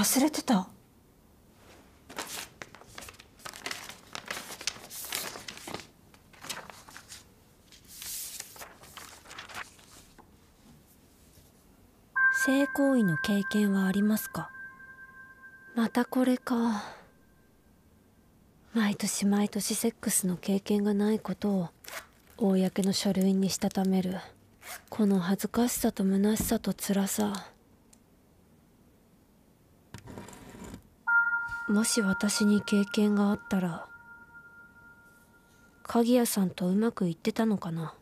忘れてた？性行為の経験はありますか？またこれか。毎年毎年セックスの経験がないことを公の書類にしたためる。この恥ずかしさと虚しさと辛さ。もし私に経験があったら鍵谷さんとうまくいってたのかな？